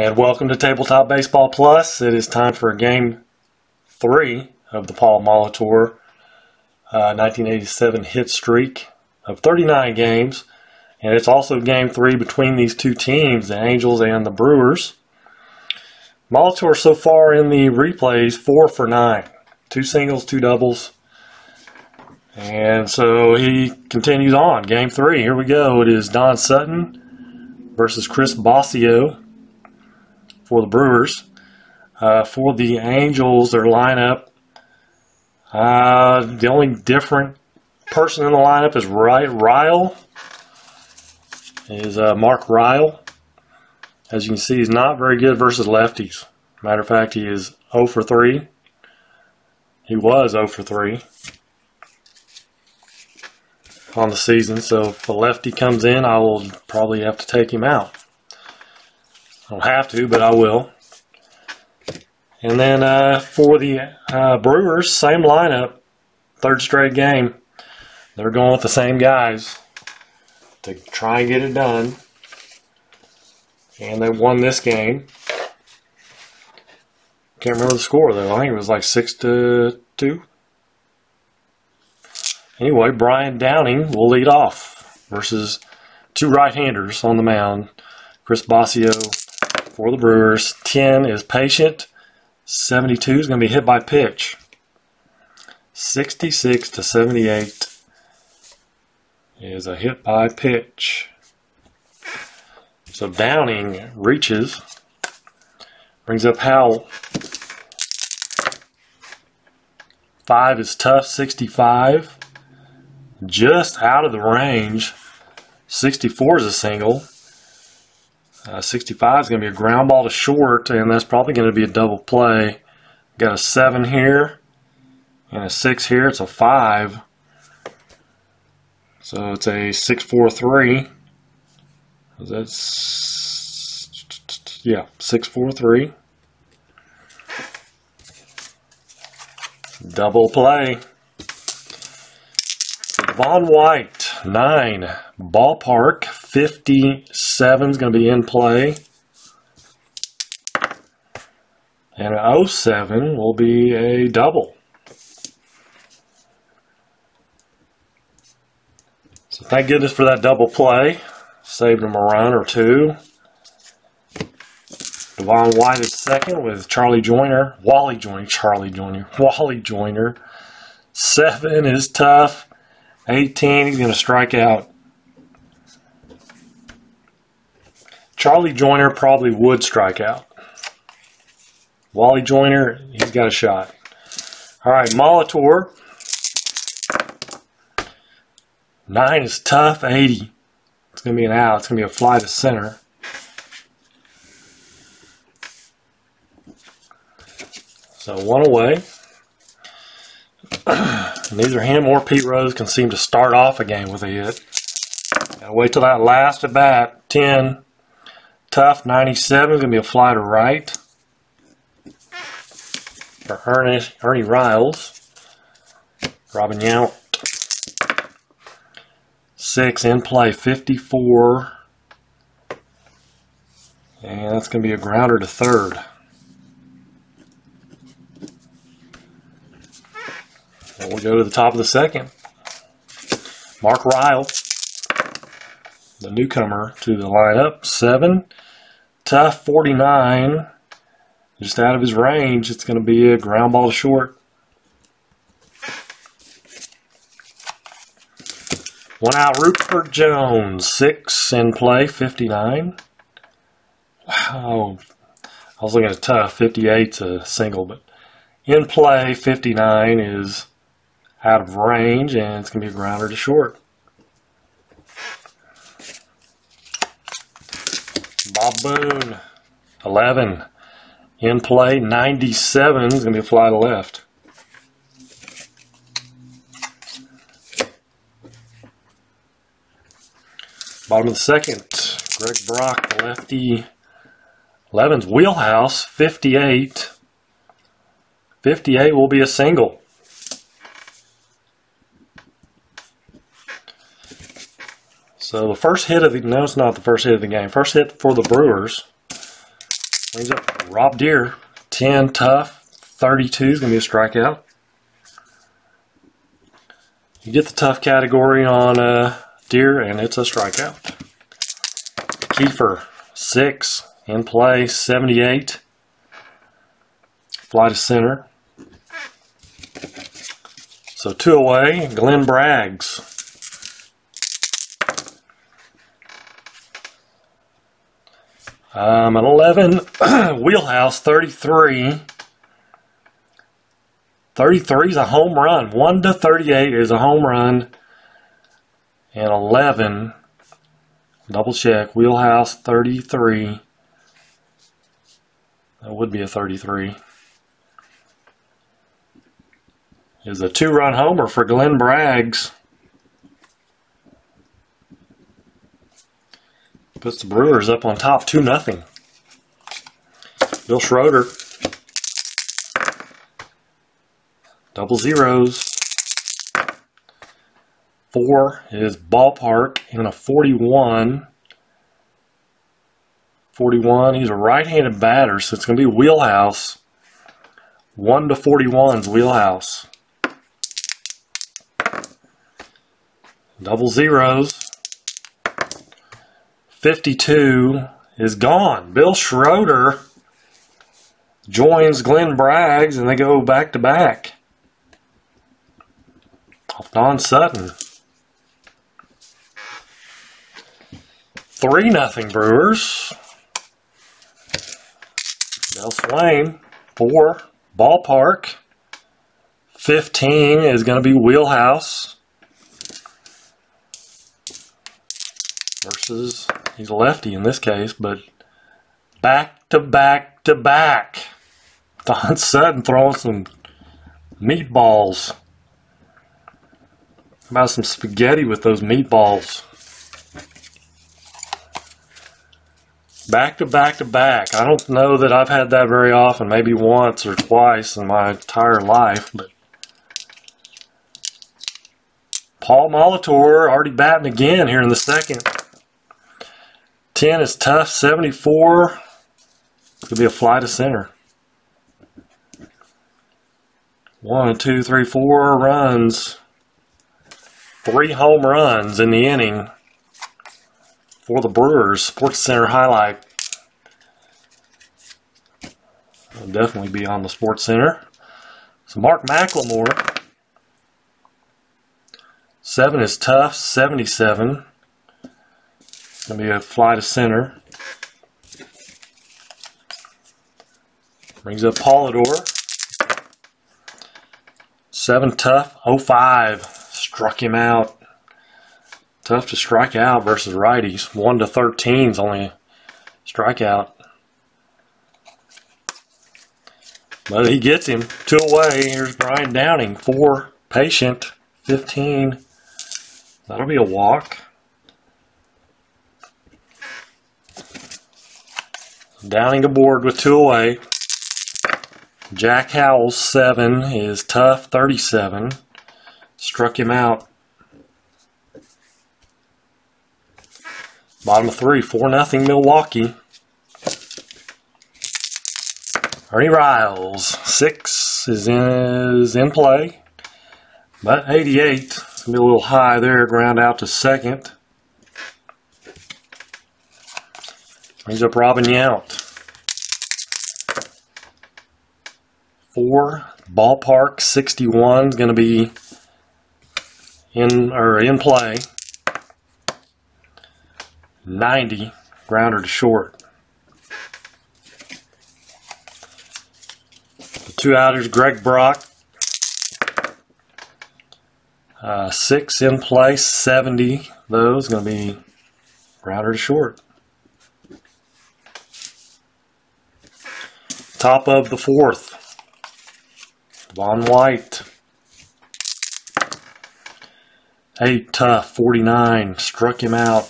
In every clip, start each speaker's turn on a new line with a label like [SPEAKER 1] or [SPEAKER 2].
[SPEAKER 1] And welcome to Tabletop Baseball Plus. It is time for game three of the Paul Molitor uh, 1987 hit streak of 39 games. And it's also game three between these two teams, the Angels and the Brewers. Molitor so far in the replays, four for nine. Two singles, two doubles. And so he continues on. Game three, here we go. It is Don Sutton versus Chris Bosio for the Brewers. Uh, for the Angels, their lineup, uh, the only different person in the lineup is Ryal. Is uh, Mark Ryal. As you can see, he's not very good versus lefties. Matter of fact, he is 0 for 3. He was 0 for 3 on the season. So if a lefty comes in, I will probably have to take him out. I don't have to, but I will. And then uh, for the uh, Brewers, same lineup, third straight game. They're going with the same guys to try and get it done. And they won this game. Can't remember the score though. I think it was like six to two. Anyway, Brian Downing will lead off versus two right-handers on the mound. Chris Bosio for the Brewers. 10 is patient. 72 is going to be hit by pitch. 66 to 78 is a hit by pitch. So Downing reaches, brings up Howell. Five is tough, 65 just out of the range. 64 is a single. Uh, 65 is going to be a ground ball to short, and that's probably going to be a double play. Got a 7 here and a 6 here. It's a 5. So it's a 6-4-3. That's, yeah, 6-4-3. Double play. Von White, 9. Ballpark, 57 is going to be in play. And an 07 will be a double. So thank goodness for that double play. Saved him a run or two. Devon White is second with Charlie Joyner. Wally Joyner. Charlie Joyner. Wally Joyner. Seven is tough. 18, he's going to strike out. Charlie Joyner probably would strike out. Wally Joyner, he's got a shot. All right, Molitor. Nine is tough. 80. It's going to be an out. It's going to be a fly to center. So one away. Neither him or Pete Rose can seem to start off a game with a hit. Gotta wait till that last at bat. 10. Tough. 97 is going to be a fly to right. For Ernie, Ernie Riles. Robin Yount. 6 in play. 54. And that's going to be a grounder to third. And we'll go to the top of the second. Mark Ryal, the newcomer to the lineup. Seven, tough 49, just out of his range. It's going to be a ground ball short. One out, Ruppert Jones, six in play, 59. Wow. I was looking at tough, 58's a single, but in play, 59 is out of range and it's going to be a grounder to short. Bob Boone, 11. In play, 97 is going to be a fly to left. Bottom of the second, Greg Brock, the lefty. 11's wheelhouse, 58. 58 will be a single. So the first hit of the, no, it's not the first hit of the game. First hit for the Brewers Brings up Rob Deer. 10 tough. 32 is going to be a strikeout. You get the tough category on uh, Deer, and it's a strikeout. Kiefer. 6 in play. 78. Fly to center. So two away. Glenn Braggs. Um, an 11, Wheelhouse 33. 33 is a home run. 1 to 38 is a home run. And 11, double check, Wheelhouse 33. That would be a 33. Is a two run homer for Glenn Braggs. Puts the Brewers up on top 2 nothing. Bill Schroeder. Double zeros. Four is ballpark in a 41. 41. He's a right-handed batter, so it's going to be wheelhouse. 1 to 41's wheelhouse. Double zeros. 52 is gone. Bill Schroeder joins Glenn Braggs and they go back to back. Don Sutton. 3 nothing Brewers. Del Sveum, 4. Ballpark. 15 is going to be Wheelhouse. Versus He's a lefty in this case, but back to back to back. Don Sutton throwing some meatballs. How about some spaghetti with those meatballs? Back to back to back. I don't know that I've had that very often, maybe once or twice in my entire life, but Paul Molitor already batting again here in the second. 10 is tough. 74 could be a fly to center. One, two, three, four runs. Three home runs in the inning for the Brewers. Sports Center highlight. Will definitely be on the Sports Center. So Mark McLemore. Seven is tough. 77. Gonna be a fly to center. Brings up Polidor. Seven tough. 05. Struck him out. Tough to strike out versus righties. 1 to 13 is only strikeout. But he gets him. Two away. Here's Brian Downing. Four. Patient. 15. That'll be a walk. Downing aboard with two away. Jack Howells, seven, is tough, 37. Struck him out. Bottom of three, 4 nothing Milwaukee. Ernie Riles, six is in, is in play. But 88, it's going to be a little high there, ground out to second. Brings up Robin Yount. Four, ballpark 61 is going to be in or in play. 90, grounder to short. The two outers, Greg Brock. Uh, six in play, 70. Those going to be grounder to short. Top of the fourth. Von White. Eight tough, 49. Struck him out.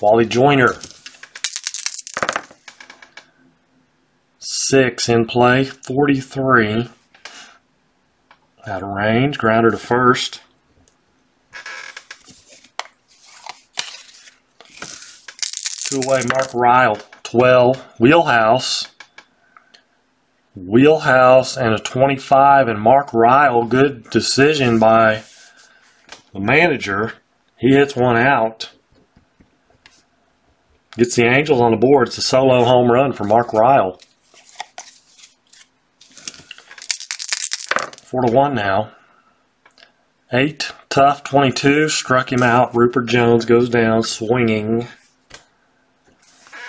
[SPEAKER 1] Wally Joyner. Six in play, 43. Out of range, grounder to first. Two away, Mark Ryal, 12. Wheelhouse. Wheelhouse and a 25, and Mark Ryal, good decision by the manager. He hits one out. Gets the Angels on the board. It's a solo home run for Mark Ryal. Four to one now. Eight, tough, 22, struck him out. Ruppert Jones goes down, swinging.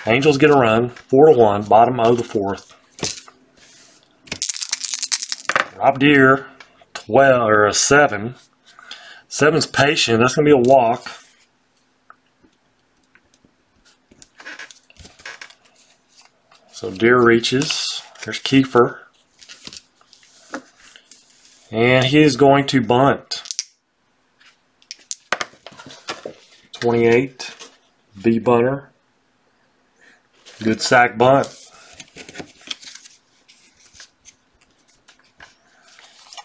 [SPEAKER 1] Angels get a run, four to one, bottom of the fourth. Rob Deer, 12 or a seven. Seven's patient. That's gonna be a walk. So Deer reaches. There's Kiefer. And he is going to bunt. 28. B bunter. Good sack bunt.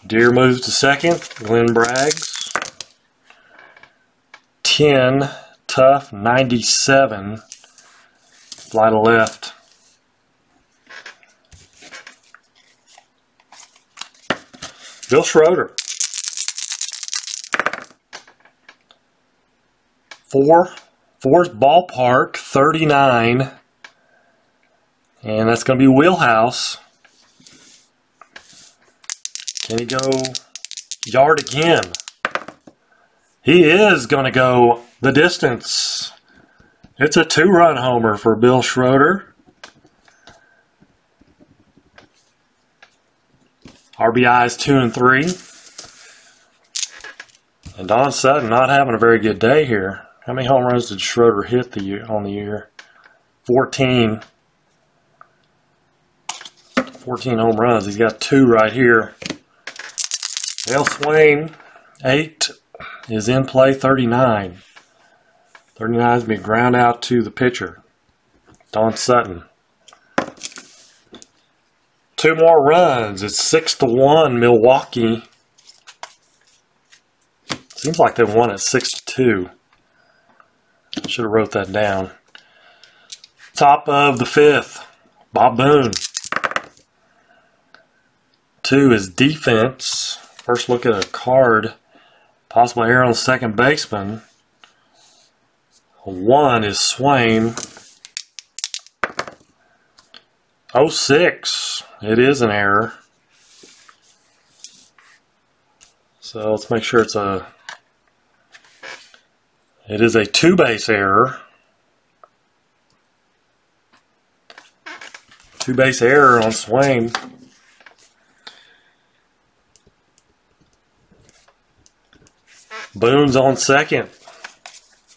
[SPEAKER 1] Deer moves to second. Glenn Braggs. 10. Tough. 97. Fly to left. Bill Schroeder. Four. Four's ballpark, 39. And that's going to be Wheelhouse. Can he go yard again? He is going to go the distance. It's a two run homer for Bill Schroeder. RBIs two and three. And Don Sutton not having a very good day here. How many home runs did Schroeder hit the year, on the year? 14. 14 home runs. He's got two right here. Dale Sveum, 8 is in play, 39. 39 is being ground out to the pitcher, Don Sutton. Two more runs. It's six to one, Milwaukee. Seems like they won at six to two. Should have wrote that down. Top of the fifth, Bob Boone. Two is defense. First look at a card. Possible error on second baseman. One is Sveum. 06. It is an error. So let's make sure it's a. It is a two base error. Two base error on Sveum. Boone's on second.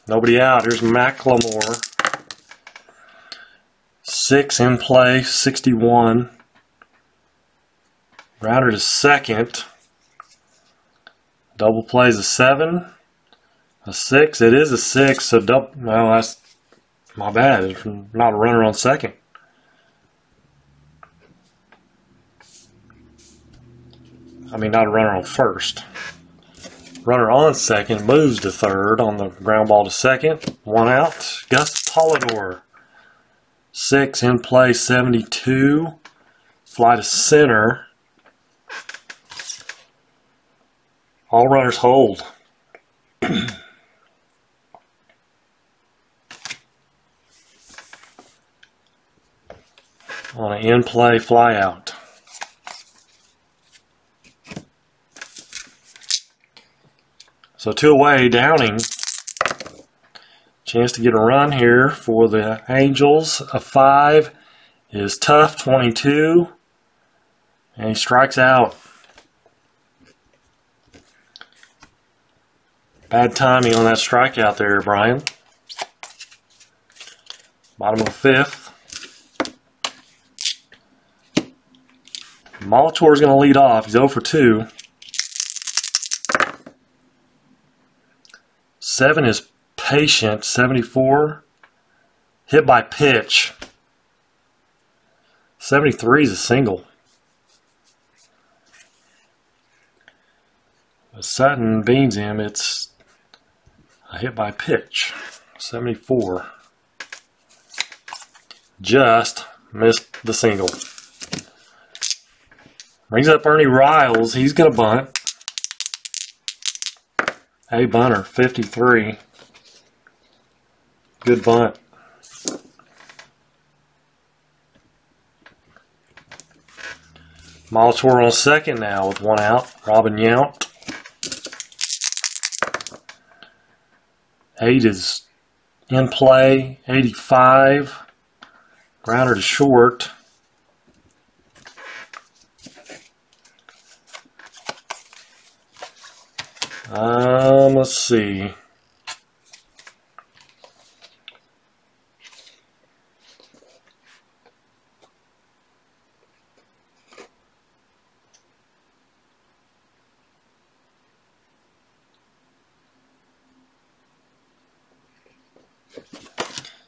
[SPEAKER 1] Nobody out. Here's McLemore. Six in play, 61. Rounder to second. Double plays a seven. A six. It is a six, so double. No, that's my bad. It's not a runner on second. I mean, not a runner on first. Runner on second moves to third on the ground ball to second. One out. Gus Polidor. Six in play, 72. Fly to center. All runners hold. on an in play fly out. So two away, Downing. Chance to get a run here for the Angels. A five is tough, 22. And he strikes out. Bad timing on that strikeout there, Brian. Bottom of the fifth. Is going to lead off. He's 0 for 2. Seven is patient, 74. Hit by pitch. 73 is a single. Sutton beans him. It's a hit by pitch. 74. just missed the single. Brings up Ernie Riles. He's going to bunt. A bunter, 53. Good bunt. Molitor on second now with one out. Robin Yount. Eight is in play. 85. Grounder to short. Um, let's see.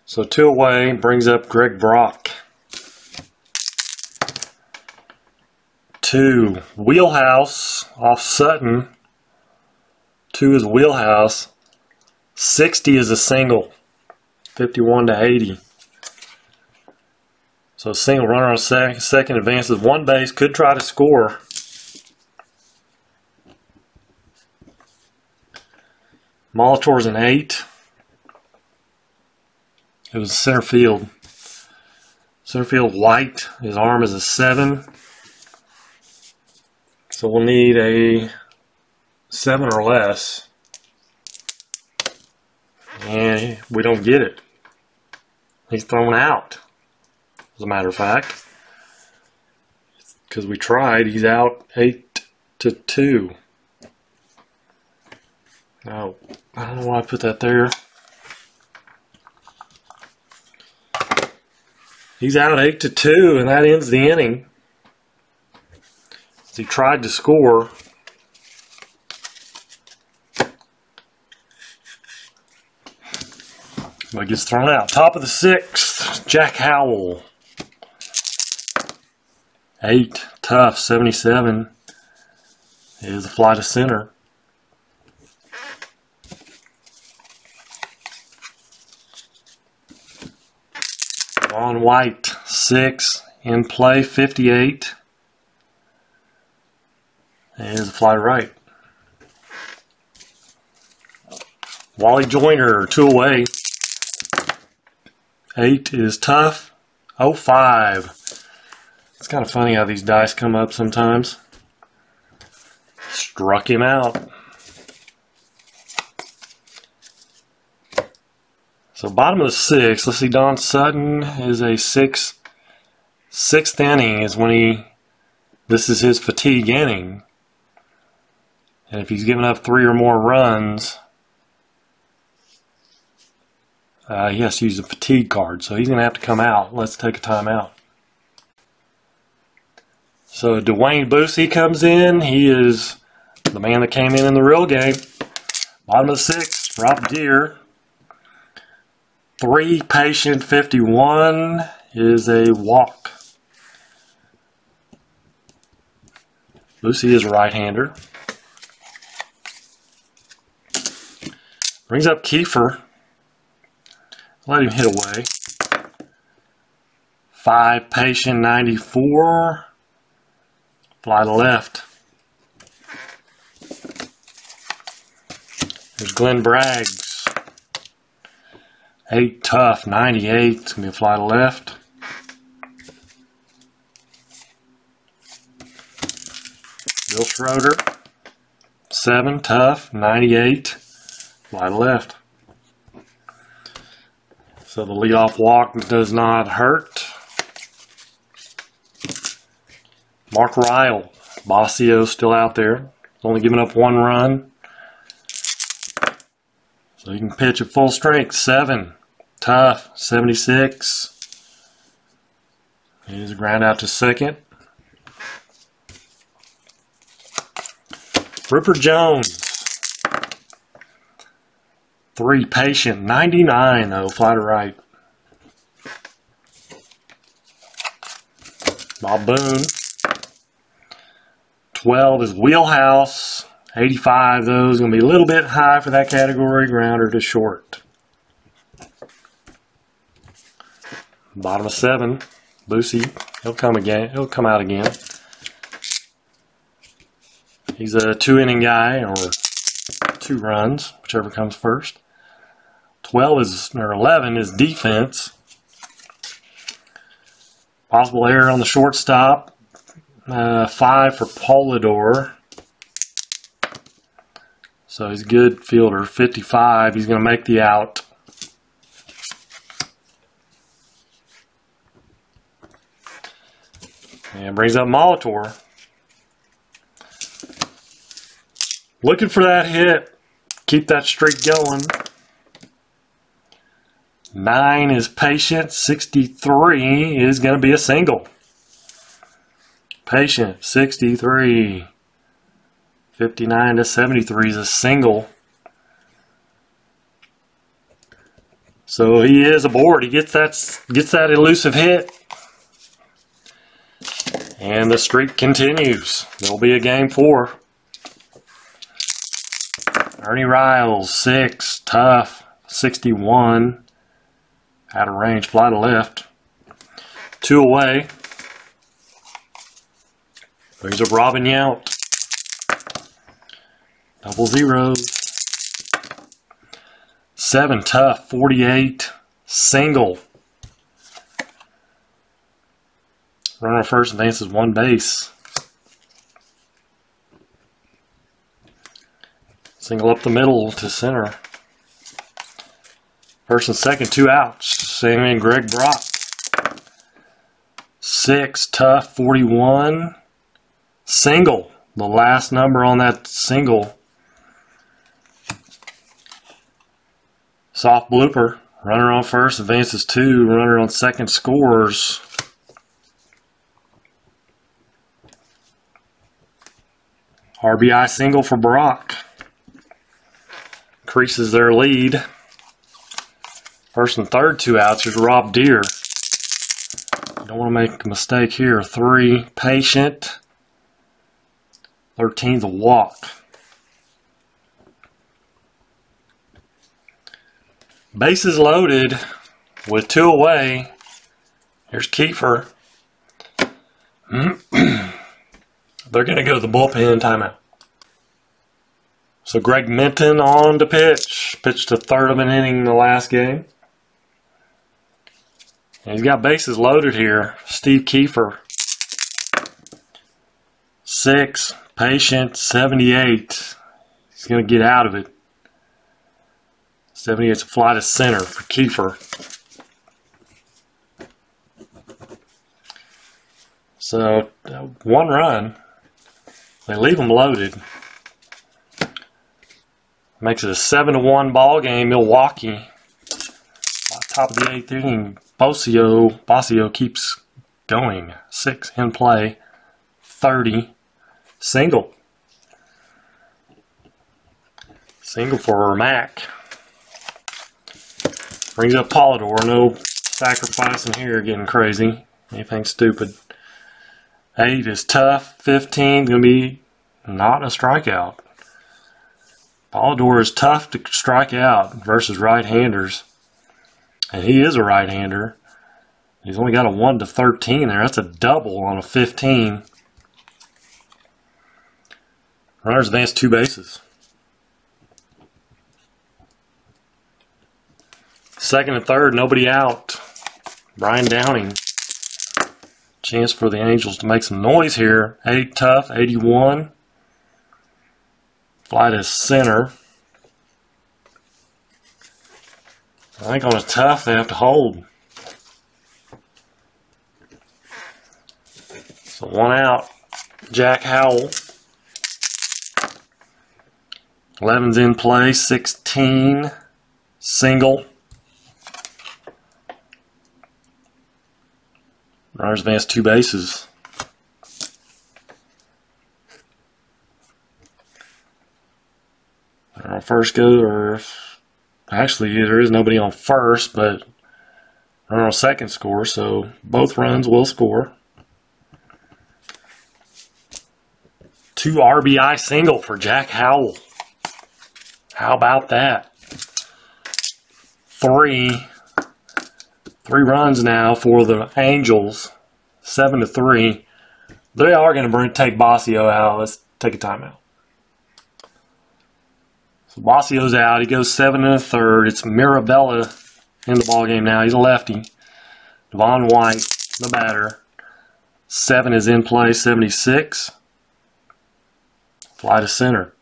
[SPEAKER 1] So two away brings up Greg Brock. Two, Wheelhouse off Sutton. Two is Wheelhouse. 60 is a single. 51 to 80. So a single runner on sec second advances one base, could try to score. Molitor's an eight. It was center field. Center field white. His arm is a seven. So we'll need a seven or less. And we don't get it. He's thrown out, as a matter of fact. Because we tried, he's out eight to two. Oh, I don't know why I put that there. He's out eight to two, and that ends the inning. He tried to score. But gets thrown out. Top of the sixth, Jack Howell. Eight, tough, 77 is a fly to center. On White, six. In play, 58. Is a fly to right. Wally Joyner, two away. Eight is tough. Oh, five. It's kind of funny how these dice come up sometimes. Struck him out. So bottom of the sixth, let's see, Don Sutton is a six, sixth inning is when he, this is his fatigue inning. And if he's given up three or more runs, uh, he has to use a fatigue card. So he's going to have to come out. Let's take a timeout. So Dwayne Buice comes in. He is the man that came in in the real game. Bottom of sixth, Rob Deer. Three patient 51 is a walk. Buice is a right-hander. Brings up Kiefer. Let him hit away. Five patient 94. Fly to left. There's Glenn Braggs. Eight tough, 98. It's going to be a fly to left. Bill Schroeder. Seven tough, 98. Fly to left. So the leadoff walk does not hurt. Mark Ryal. Bosio still out there. Only giving up one run. So he can pitch at full strength. Seven. Tough. 76. He's a ground out to second. Ruppert Jones. Three patient. 99 though. Fly to right. Bob Boone. 12 is Wheelhouse. 85 though is going to be a little bit high for that category. Grounder to short. Bottom of seven. Buice, he'll come again. He'll come out again. He's a two inning guy or two runs, whichever comes first. 12 is, or 11 is defense. Possible error on the shortstop. Uh, five for Polidor. So he's a good fielder. 55. He's going to make the out. And brings up Molitor. Looking for that hit. Keep that streak going. Nine is patient. 63 is going to be a single. Patient, 63. 59 to 73 is a single. So he is aboard. He gets that gets that elusive hit. And the streak continues. There'll be a game four. Ernie Riles, six, tough, 61. Out of range, fly to left. Two away. Brings up Robin Yount. Double zeros. Seven tough, 48. Single. Runner first advances one base. Single up the middle to center. First and second, two outs. Same in Greg Brock. Six, tough, 41. Single. The last number on that single. Soft blooper. Runner on first advances two. Runner on second scores. RBI single for Brock. Increases their lead. First and third, two outs. Here's Rob Deer. Don't want to make a mistake here. Three, patient. 13's a walk. Bases loaded with two away. Here's Kiefer. They're going to go to the bullpen timeout. So Greg Minton on to pitch. Pitched a third of an inning in the last game. He's got bases loaded here. Steve Kiefer. Six. Patient. 78. He's going to get out of it. 78's a fly to center for Kiefer. So, uh, one run. They leave them loaded. Makes it a 7 to 1 ball game. Milwaukee. Top of the eighth inning. Bosio, Bosio keeps going. Six in play. 30. Single. Single for Mac. Brings up Polidor. No sacrificing here getting crazy. Anything stupid. 8 is tough. 15 going to be not a strikeout. Polidor is tough to strike out versus right-handers. And he is a right-hander. He's only got a 1 to 13 there. That's a double on a 15. Runners advance two bases. Second and third, nobody out. Brian Downing. Chance for the Angels to make some noise here. 8 tough, 81. Fly to center. I think on a tough they have to hold. So one out. Jack Howell. 11's in play. 16. Single. Runners advance two bases. On first go, or actually there is nobody on first, but runner on second score, so both runs will score. Two RBI single for Jack Howell. How about that? Three Three runs now for the Angels, seven to three. They are going to bring take Bosio out. Let's take a timeout. So Bosio's out. He goes seven and a third. It's Mirabella in the ball game now. He's a lefty. Devon White, the batter. Seven is in play, 76. Fly to center.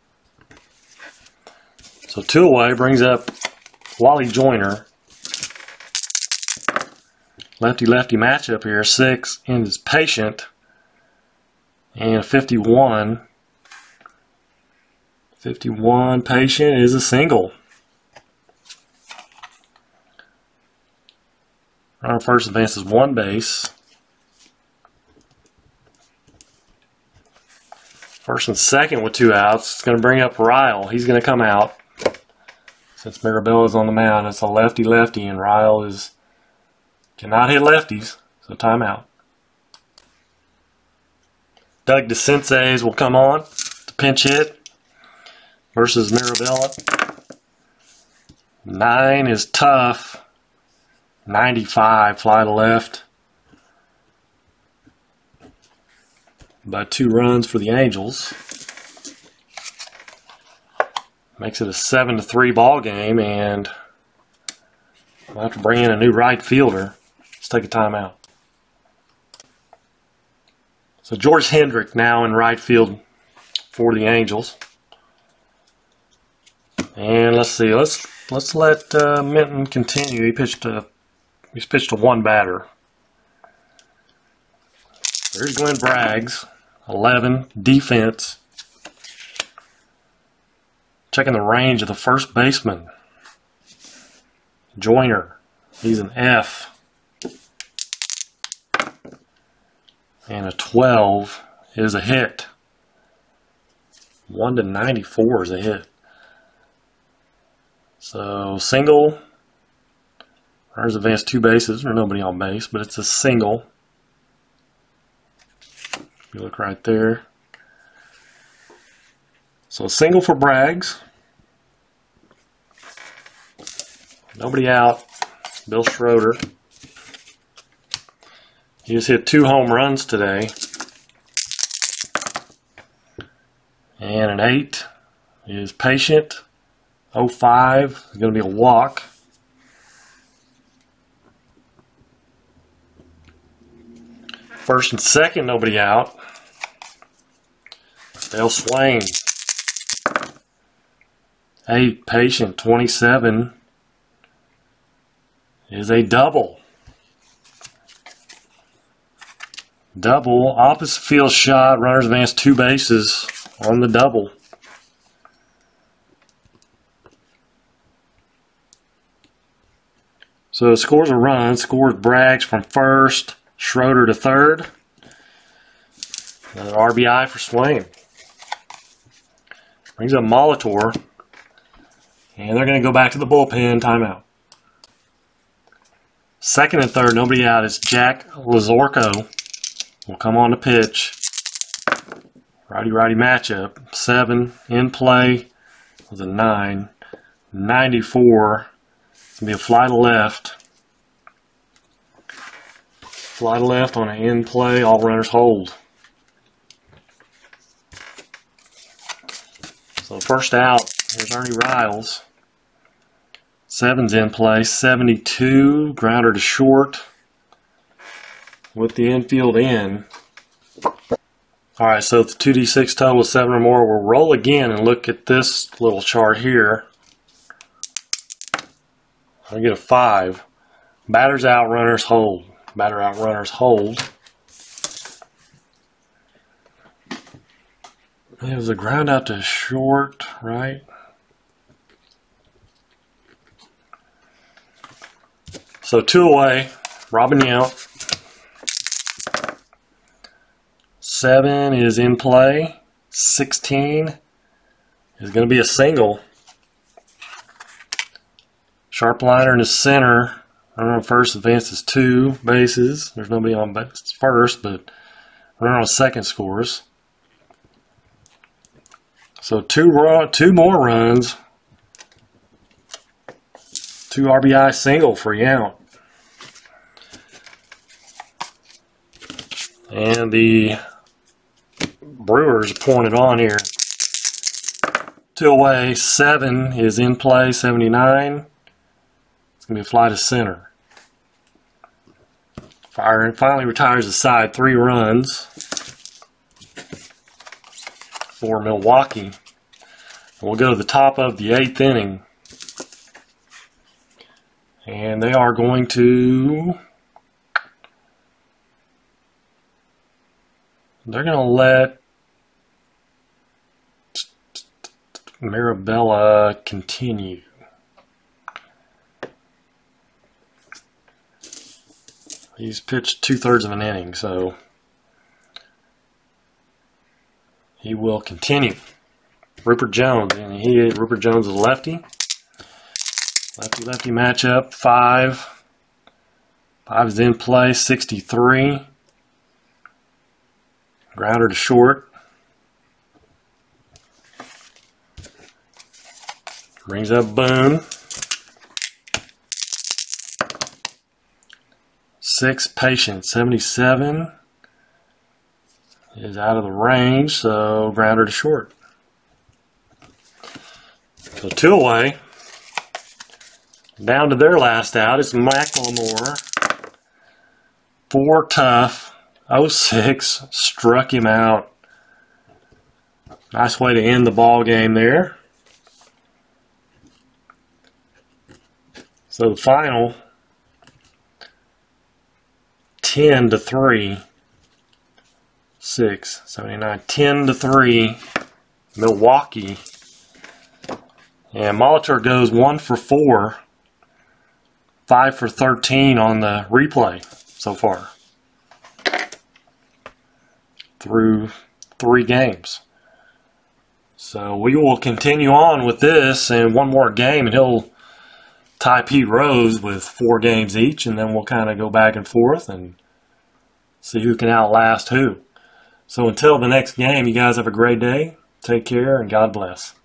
[SPEAKER 1] So two away brings up Wally Joyner. Lefty lefty matchup here. Six and is patient. And 51. 51 patient is a single. Our first advance is one base. First and second with two outs. It's going to bring up Ryal. He's going to come out. Since Mirabella's on the mound, it's a lefty-lefty, and Ryal is cannot hit lefties, so timeout. Doug DeCinces will come on to pinch hit versus Mirabella. Nine is tough. 95 fly to left. by two runs for the Angels. Makes it a 7 to 3 ball game, and we'll have to bring in a new right fielder. Let's take a timeout. So George Hendrick now in right field for the Angels. And let's see, let's let's let uh, Minton continue. He pitched a he's pitched a one batter. There's Glenn Braggs. 11, defense. Checking the range of the first baseman. Joyner, he's an F. And a 12 is a hit. 1 to 94 is a hit. So single, runners advance two bases, or nobody on base, but it's a single. You look right there. So a single for Braggs. Nobody out. Bill Schroeder. He has hit two home runs today. And an 8 is patient. 05 is going to be a walk. First and second, nobody out. Dale Sveum. 8, patient, 27 is a double. Double, opposite field shot, runners advance two bases on the double. So scores a run, scores Braggs from first, Schroeder to third. Another RBI for Sveum. Brings up Molitor. And they're going to go back to the bullpen timeout. Second and third, nobody out. It's Jack Lazorko. Will come on to pitch. Righty righty matchup. Seven in play with a nine. 94. Be a fly to left. Fly to left on an in play. All runners hold. So first out, here's Ernie Riles. Seven's in play, 72, grounder to short with the infield in. All right, so the 2d6 total is 7 or more. We'll roll again and look at this little chart here. I get a 5. Batters out, runners hold. Batter out, runners hold. It was a ground out to short, right? So two away, Robin Yount. Seven is in play. 16 is going to be a single. Sharp liner in the center. Run on first advances two bases. There's nobody on base first, but run on second scores. So two raw, two more runs. Two RBI single for Yount. And the Brewers pouring it on here. Two away, seven is in play, 79. It's going to be a fly to center. Fire and finally retires the side, three runs for Milwaukee. We'll go to the top of the eighth inning. And they are going to. They're going to let Mirabella continue. He's pitched two thirds of an inning, so he will continue. Ruppert Jones, and he Ruppert Jones is lefty. Lefty lefty matchup, five. Five is in play, 63. Grounder to short. Brings up Boone. Six patient, 77 is out of the range, so grounder to short. So two away. Down to their last out is McLemore. Four tough. 06 struck him out. Nice way to end the ball game there. So the final 10 to 3 6 79 10 to 3 Milwaukee. And Molitor goes 1 for 4 5 for 13 on the replay so far. Through 3 games. So we will continue on with this and one more game and he'll tie Pete Rose with four games each, and then we'll kind of go back and forth and see who can outlast who. So until the next game, you guys have a great day. Take care, and God bless.